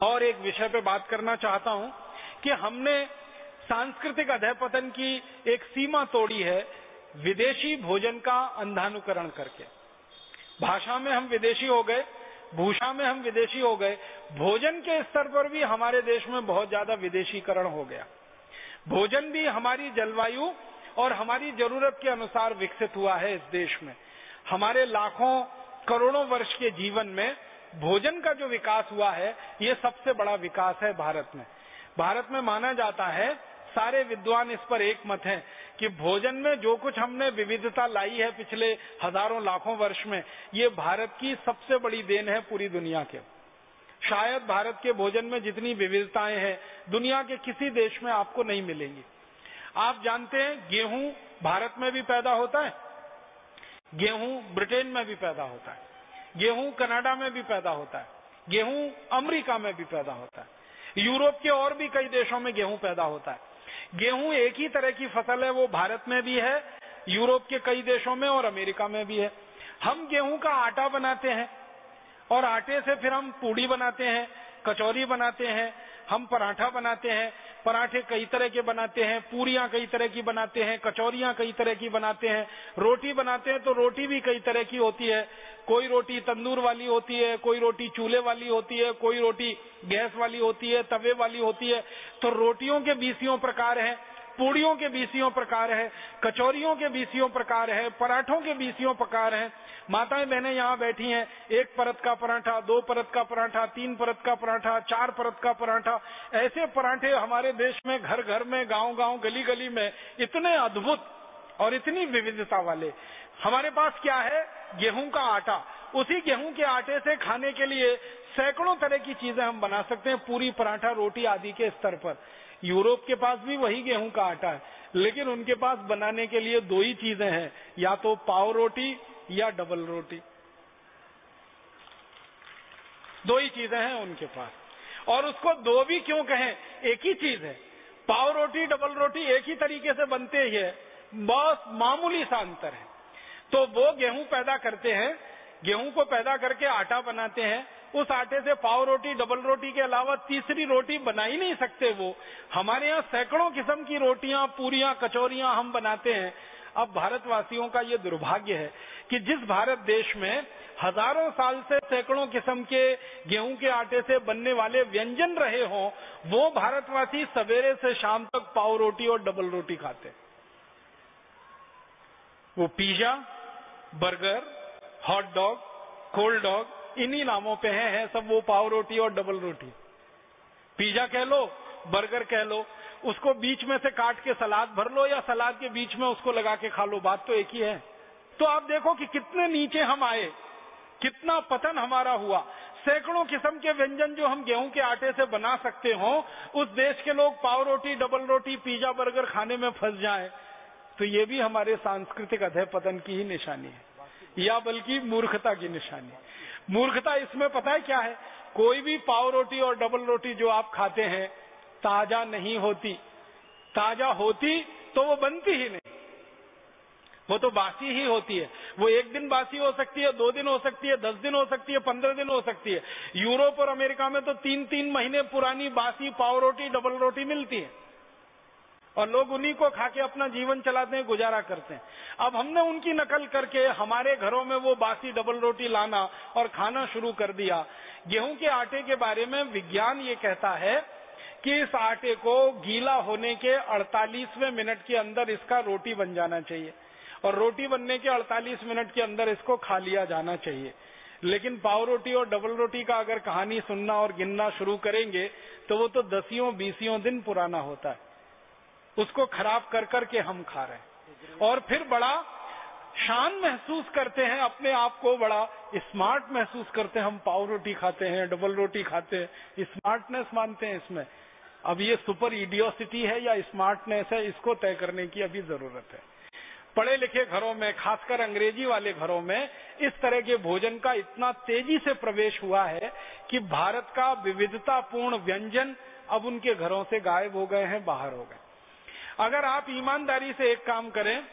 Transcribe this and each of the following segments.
और एक विषय पे बात करना चाहता हूँ कि हमने सांस्कृतिक अध्यपतन की एक सीमा तोड़ी है विदेशी भोजन का अंधानुकरण करके। भाषा में हम विदेशी हो गए, भूषा में हम विदेशी हो गए, भोजन के स्तर पर भी हमारे देश में बहुत ज़्यादा विदेशीकरण हो गया। भोजन भी हमारी जलवायु और हमारी ज़रूरत के अनुसार विकसित हुआ है इस देश में। हमारे लाखों करोड़ों वर्ष के जीवन में भोजन का जो विकास हुआ है, ये सबसे बड़ा विकास है भारत में। भारत में माना जाता है, सारे विद्वान इस पर एक मत हैं कि भोजन में जो कुछ हमने विविधता लाई है पिछले हज़ारों लाखों वर्ष में, ये भारत की सबसे बड़ी देन है पूरी दुनिया के। शायद भारत के भोजन में जितनी विविधताएँ हैं, दुनिया के किसी देश में आपको नहीं मिलेंगी। आप जानते हैं, गेहूँ भारत में भी पैदा होता है, गेहूँ ब्रिटेन में भी पैदा होता है। गेहूँ कनाडा में भी पैदा होता है, गेहूँ अमेरिका में भी पैदा होता है, यूरोप के और भी कई देशों में गेहूँ पैदा होता है। गेहूँ एक ही तरह की फ़सल है, वो भारत में भी है, यूरोप के कई देशों में और अमेरिका में भी है। हम गेहूँ का आटा बनाते हैं और आटे से फिर हम पूड़ी बनाते हैं, कचौरी बनाते हैं, हम पराठा बनाते हैं पराठे कई तरह के बनाते हैं, पूरियाँ कई तरह की बनाते हैं, कचौरियाँ कई तरह की बनाते हैं। रोटी बनाते हैं तो रोटी भी कई तरह की होती है। कोई रोटी तंदूर वाली होती है, कोई रोटी चूल्हे वाली होती है, कोई रोटी गैस वाली होती है, तवे वाली होती है। तो रोटियों के बीसियों प्रकार हैं, पूड़ियों के बीसियों प्रकार है, कचौरियों के बीसियों प्रकार है, पराठों के बीसियों प्रकार है। माताएँ, बहनें यहाँ बैठी हैं। एक परत का पराठा, दो परत का पराठा, तीन परत का पराठा, चार परत का पराठा। ऐसे पराठे हमारे देश में घर घर में गाँव गाँव गली गली में इतने अद्भुत और इतनी विविधता वाले। हमारे पास क्या है? गेहूँ का आटा। उसी गेहूँ के आटे से खाने के लिए सैकड़ों तरह की चीज़ें हम बना सकते हैं, पूरी पराठा, रोटी आदि के स्तर पर। यूरोप के पास भी वही गेहूँ का आटा है, लेकिन उनके पास बनाने के लिए दो ही चीज़ें हैं। या तो पाव रोटी या डबल रोटी। दो ही चीज़ें हैं उनके पास। और उसको दो भी क्यों कहें? एक ही चीज़ है। पाव रोटी, डबल रोटी एक ही तरीके से बनते ही है। बहुत मामूली सा अंतर है। तो वो गेहूँ पैदा करते हैं। गेहूँ को पैदा करके आटा बनाते हैं। उस आटे से पाव रोटी, डबल रोटी के अलावा तीसरी रोटी बना ही नहीं सकते वो। हमारे यहाँ सैकड़ों किस्म की रोटियाँ, पूरियाँ, कचौरियाँ हम बनाते हैं। अब भारतवासियों का ये दुर्भाग्य है कि जिस भारत देश में हज़ारों साल से सैकड़ों किस्म के गेहूँ के आटे से बनने वाले व्यंजन रहे हों, वो भारतवासी सवेरे से शाम तक पाव रोटी और डबल रोटी खाते वो pizza, burger, hot dog, cold dog, इन्हीं नामों पे हैं, है सब वो पाव रोटी और डबल रोटी। पिज्जा कह लो, बर्गर कह लो उसको बीच में से काट के सलाद भर लो या सलाद के बीच में उसको लगा के खा लो, बात तो एक ही है। तो आप देखो कि कितने नीचे हम आए, कितना पतन हमारा हुआ। सैकड़ों किस्म के व्यंजन जो हम गेहूँ के आटे से बना सकते हो, उस देश के लोग पाव रोटी, डबल रोटी, पिज्जा, बर्गर खाने में फंस जाए। तो ये भी हमारे सांस्कृतिक अधय पतन की ही निशानी है, या बल्कि मूर्खता की निशानी मूर्खता इसमें पता है क्या है? कोई भी पाव रोटी और डबल रोटी जो आप खाते हैं ताज़ा नहीं होती। ताज़ा होती तो वो बनती ही नहीं। वो तो बासी ही होती है। वो एक दिन बासी हो सकती है, दो दिन हो सकती है, दस दिन हो सकती है, पंद्रह दिन हो सकती है। यूरोप और अमेरिका में तो तीन तीन महीने पुरानी बासी, पाव रोटी, डबल रोटी मिलती है। और लोग उन्हीं को खा के अपना जीवन चलाते हैं, गुजारा करते हैं। अब हमने उनकी नकल करके हमारे घरों में वो बासी, डबल रोटी लाना और खाना शुरू कर दिया। गेहूँ के आटे के बारे में विज्ञान ये कहता है इस आटे को गीला होने के 48वें मिनट के अंदर इसका रोटी बन जाना चाहिए। और रोटी बनने के 48 मिनट के अंदर इसको खा लिया जाना चाहिए। लेकिन पाव रोटी और डबल रोटी का अगर कहानी सुनना और गिनना शुरू करेंगे तो वो तो दसियों, बीसियों दिन पुराना होता है। उसको खराब कर करके हम खा रहे हैं। और फिर बड़ा शान महसूस करते हैं, अपने आप को बड़ा स्मार्ट महसूस करते हैं। हम पाव रोटी खाते हैं, डबल रोटी खाते हैं। स्मार्टनेस मानते हैं इसमें। अब ये सुपर इडियोसिटी है या स्मार्टनेस है, इसको तय करने की अभी ज़रूरत है। पढ़े लिखे घरों में, खासकर अंग्रेज़ी वाले घरों में, इस तरह के भोजन का इतना तेज़ी से प्रवेश हुआ है कि भारत का विविधतापूर्ण व्यंजन अब उनके घरों से गायब हो गए हैं, बाहर हो गए। अगर आप ईमानदारी से एक काम करें,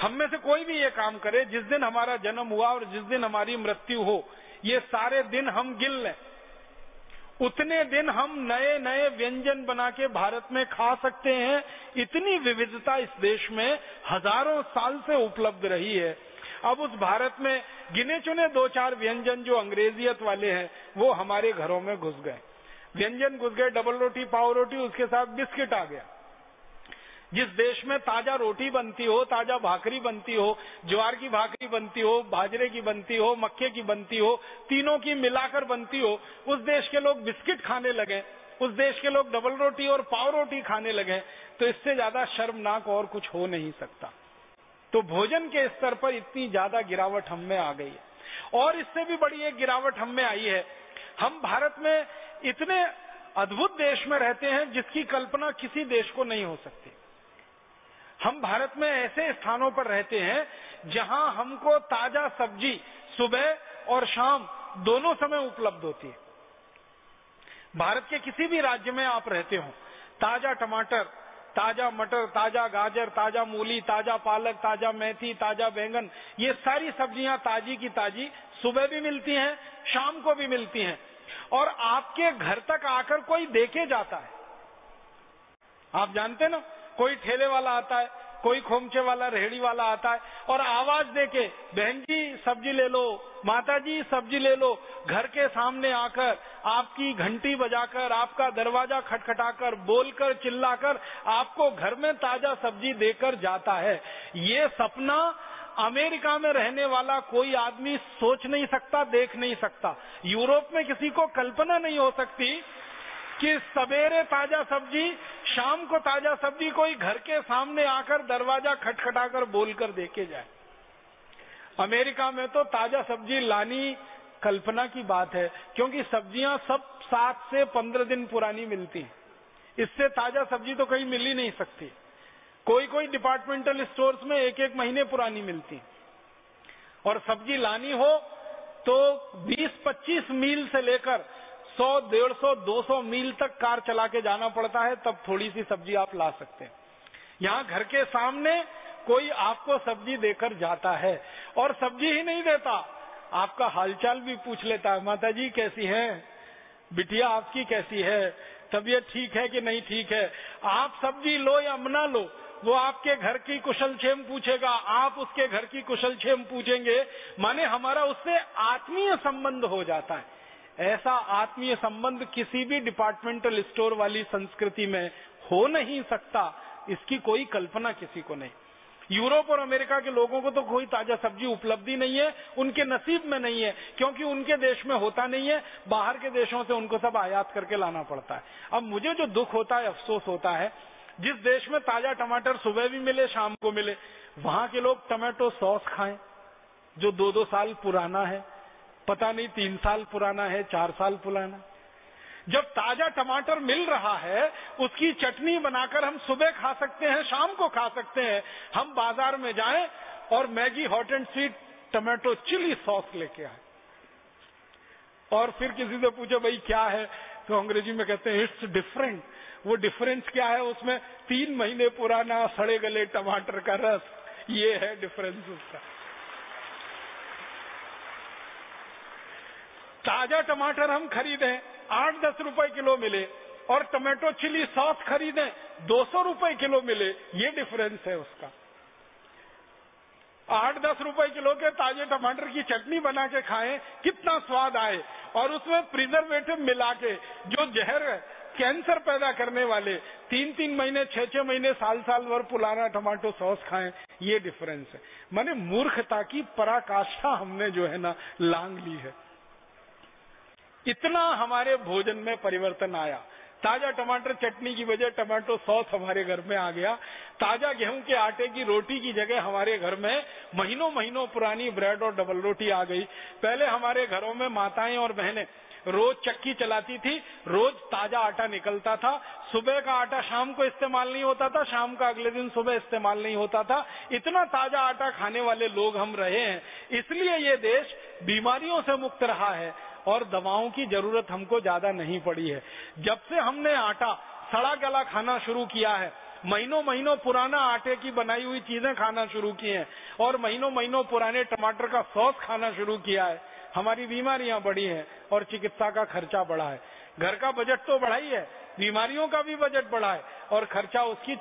हम में से कोई भी ये काम करे, जिस दिन हमारा जन्म हुआ और जिस दिन हमारी मृत्यु हो, ये सारे दिन हम गिन लें। उतने दिन हम नए नए व्यंजन बना के भारत में खा सकते हैं। इतनी विविधता इस देश में हज़ारों साल से उपलब्ध रही है। अब उस भारत में गिने चुने दो चार व्यंजन जो अंग्रेजियत वाले हैं, वो हमारे घरों में घुस गए। व्यंजन घुस गए, डबल रोटी, पाव रोटी, उसके साथ बिस्किट आ गया। जिस देश में ताज़ा रोटी बनती हो, ताज़ा भाकरी बनती हो, ज्वार की भाकरी बनती हो, बाजरे की बनती हो, मक्के की बनती हो, तीनों की मिलाकर बनती हो, उस देश के लोग बिस्किट खाने लगे, उस देश के लोग डबल रोटी और पाव रोटी खाने लगे तो इससे ज़्यादा शर्मनाक और कुछ हो नहीं सकता। तो भोजन के स्तर पर इतनी ज़्यादा गिरावट हम में आ गई है। और इससे भी बड़ी एक गिरावट हम में आई है। हम भारत में इतने अद्भुत देश में रहते हैं जिसकी कल्पना किसी देश को नहीं हो सकती। हम भारत में ऐसे स्थानों पर रहते हैं जहाँ हमको ताज़ा सब्ज़ी सुबह और शाम दोनों समय उपलब्ध होती है। भारत के किसी भी राज्य में आप रहते हो, ताज़ा टमाटर, ताज़ा मटर, ताज़ा गाजर, ताज़ा मूली, ताज़ा पालक, ताज़ा मेथी, ताज़ा बैंगन, ये सारी सब्ज़ियाँ ताजी की ताजी सुबह भी मिलती हैं, शाम को भी मिलती हैं। और आपके घर तक आकर कोई देके जाता है। आप जानते ना कोई ठेले वाला आता है, कोई खोमचे वाला, रेहड़ी वाला आता है, और आवाज़ देके, बहन जी, सब्ज़ी ले लो, माता जी, सब्ज़ी ले लो। घर के सामने आकर, आपकी घंटी बजाकर, आपका दरवाज़ा खटखटाकर, बोलकर, चिल्लाकर, आपको घर में ताज़ा सब्ज़ी देकर जाता है। ये सपना अमेरिका में रहने वाला कोई आदमी सोच नहीं सकता, देख नहीं सकता। यूरोप में किसी को कल्पना नहीं हो सकती कि सवेरे ताज़ा सब्ज़ी शाम को ताज़ा सब्ज़ी कोई घर के सामने आकर दरवाज़ा खटखटाकर बोलकर देके जाए। अमेरिका में तो ताज़ा सब्ज़ी लानी कल्पना की बात है, क्योंकि सब्ज़ियाँ सब सात से पंद्रह दिन पुरानी मिलती इससे ताज़ा सब्ज़ी तो कहीं मिल ही नहीं सकती। कोई कोई डिपार्टमेंटल स्टोर्स में एक एक महीने पुरानी मिलती और सब्ज़ी लानी हो तो 20-25 मील से लेकर सौ, डेढ़ सौ, दो सौ मील तक कार चला के जाना पड़ता है, तब थोड़ी सी सब्ज़ी आप ला सकते हैं। यहाँ घर के सामने कोई आपको सब्ज़ी देकर जाता है और सब्ज़ी ही नहीं देता। आपका हालचाल भी पूछ लेता है माता जी कैसी है? बिटिया आपकी कैसी है? तबीयत ठीक है कि नहीं ठीक है? आप सब्ज़ी लो या मना लो, वो आपके घर की कुशल छेम पूछेगा। आप उसके घर की कुशल छेम पूछेंगे। माने हमारा उससे आत्मीय संबंध हो जाता है। ऐसा आत्मीय संबंध किसी भी डिपार्टमेंटल स्टोर वाली संस्कृति में हो नहीं सकता, इसकी कोई कल्पना किसी को नहीं। यूरोप और अमेरिका के लोगों को तो कोई ताज़ा सब्ज़ी उपलब्धि नहीं है, उनके नसीब में नहीं है, क्योंकि उनके देश में होता नहीं है, बाहर के देशों से उनको सब आयात करके लाना पड़ता है। अब मुझे जो दुख होता है, अफसोस होता है, जिस देश में ताज़ा टमाटर सुबह भी मिले, शाम को मिले, वहाँ के लोग टमाटो सॉस खाएँ, जो दो दो साल पुराना है पता नहीं तीन साल पुराना है, चार साल पुराना। जब ताज़ा टमाटर मिल रहा है, उसकी चटनी बनाकर हम सुबह खा सकते हैं, शाम को खा सकते हैं। हम बाज़ार में जाएँ और Maggi hot and sweet tomato chilli sauce लेके आए। और फिर किसी से पूछे, भाई, क्या है? तो अंग्रेज़ी में कहते हैं इट्स डिफरेंट वो डिफरेंस क्या है उसमें? तीन महीने पुराना सड़े गले टमाटर का रस। ये है डिफरेंस उसका। ताज़ा टमाटर हम खरीदें, आठ दस रुपए किलो मिले और टमाटो चिली सॉस खरीदें, दो सौ रुपए किलो मिले, ये डिफरेंस है उसका। आठ दस रुपए किलो के ताजे टमाटर की चटनी बना के खाएँ, कितना स्वाद आए। और उसमें प्रिजर्वेटिव मिला के, जो जहर कैंसर पैदा करने वाले तीन तीन महीने छह छह महीने साल साल भर पुराना टमाटो सॉस खाएँ, ये डिफरेंस है। माने मूर्खता की पराकाष्ठा हमने जो है ना, लांग ली है। इतना हमारे भोजन में परिवर्तन आया। ताज़ा टमाटर चटनी की वजह टमाटो सॉस हमारे घर में आ गया। ताज़ा गेहूँ के आटे की रोटी की जगह हमारे घर में महीनों महीनों पुरानी ब्रेड और डबल रोटी आ गई। पहले हमारे घरों में माताएँ और बहनें रोज चक्की चलाती थी, रोज ताज़ा आटा निकलता था। सुबह का आटा शाम को इस्तेमाल नहीं होता था, शाम का अगले दिन सुबह इस्तेमाल नहीं होता था। इतना ताज़ा आटा खाने वाले लोग हम रहे हैं। इसलिए ये देश बीमारियों से मुक्त रहा है। और दवाओं की ज़रूरत हमको ज़्यादा नहीं पड़ी है। जब से हमने आटा, सड़ा गला खाना शुरू किया है, महीनों महीनों पुराना आटे की बनाई हुई चीज़ें खाना शुरू की हैं और महीनों महीनों पुराने टमाटर का सॉस खाना शुरू किया है, हमारी बीमारियाँ बढ़ी हैं और चिकित्सा का खर्चा बढ़ा है। घर का बजट तो बढ़ा ही है, बीमारियों का भी बजट बढ़ा है और खर्चा उसकी